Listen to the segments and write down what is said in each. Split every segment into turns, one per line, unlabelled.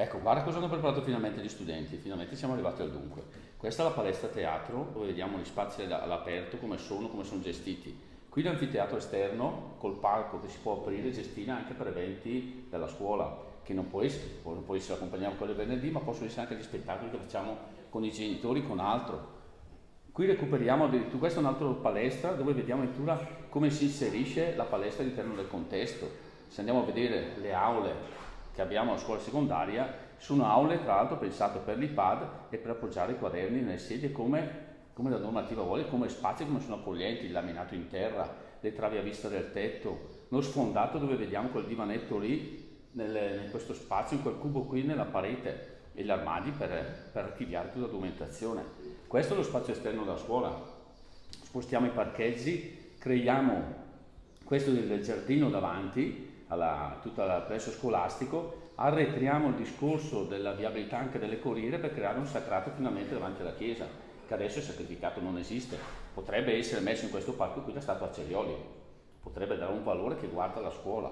Ecco, guarda cosa hanno preparato finalmente gli studenti, finalmente siamo arrivati al dunque. Questa è la palestra teatro dove vediamo gli spazi all'aperto, come sono, come sono gestiti. Qui l'anfiteatro esterno col palco che si può aprire gestire anche per eventi della scuola, che non può essere, non può essere accompagnato con le venerdì, ma possono essere anche gli spettacoli che facciamo con i genitori, con altro. Qui recuperiamo addirittura, questa è un'altra palestra dove vediamo addirittura come si inserisce la palestra all'interno del contesto. Se andiamo a vedere le aule che abbiamo alla scuola secondaria sono aule tra l'altro pensate per l'iPad e per appoggiare i quaderni nelle sedie come, come la normativa vuole, come spazi come sono accoglienti, il laminato in terra, le travi a vista del tetto, lo sfondato dove vediamo quel divanetto lì, nel, in questo spazio, in quel cubo qui nella parete e gli armadi per, per archiviare tutta la documentazione. Questo è lo spazio esterno della scuola. Spostiamo i parcheggi, creiamo questo del giardino davanti, alla, tutto il plesso scolastico, arretriamo il discorso della viabilità anche delle corriere per creare un sacrato finalmente davanti alla chiesa, che adesso il sacrificato non esiste. Potrebbe essere messo in questo parco qui da Stato a Cerioli, potrebbe dare un valore che guarda la scuola.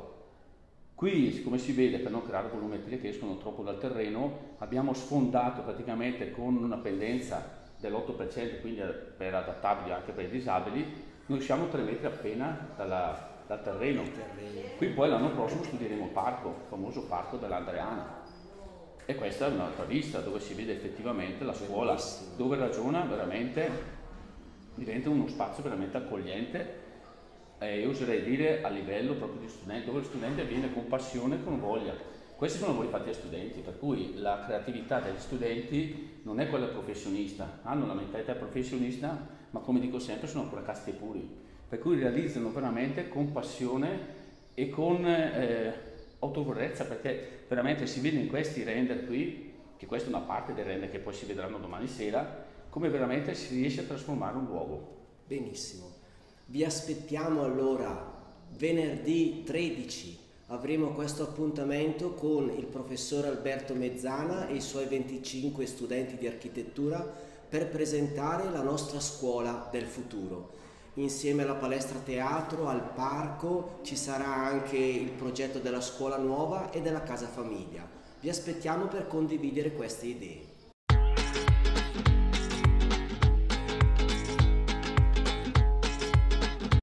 Qui, come si vede, per non creare volumetrie che escono troppo dal terreno, abbiamo sfondato praticamente con una pendenza dell'8%, quindi per adattabili anche per i disabili, noi siamo 3 metri appena dalla, dal terreno. Qui poi l'anno prossimo studieremo il parco, il famoso parco dell'Andreana. E questa è un'altra vista dove si vede effettivamente la scuola, Bellissimo. dove ragiona veramente, diventa uno spazio veramente accogliente e io oserei dire a livello proprio di studente, dove lo studente viene con passione e con voglia. Questi sono lavori fatti a studenti, per cui la creatività degli studenti non è quella professionista, hanno la mentalità professionista, ma come dico sempre sono ancora casti e puri per cui realizzano veramente con passione e con eh, autorevolezza, perché veramente si vede in questi render qui, che questa è una parte dei render che poi si vedranno domani sera, come veramente si riesce a trasformare un luogo.
Benissimo. Vi aspettiamo allora venerdì 13 avremo questo appuntamento con il professor Alberto Mezzana e i suoi 25 studenti di architettura per presentare la nostra scuola del futuro insieme alla palestra teatro, al parco, ci sarà anche il progetto della scuola nuova e della casa famiglia. Vi aspettiamo per condividere queste idee.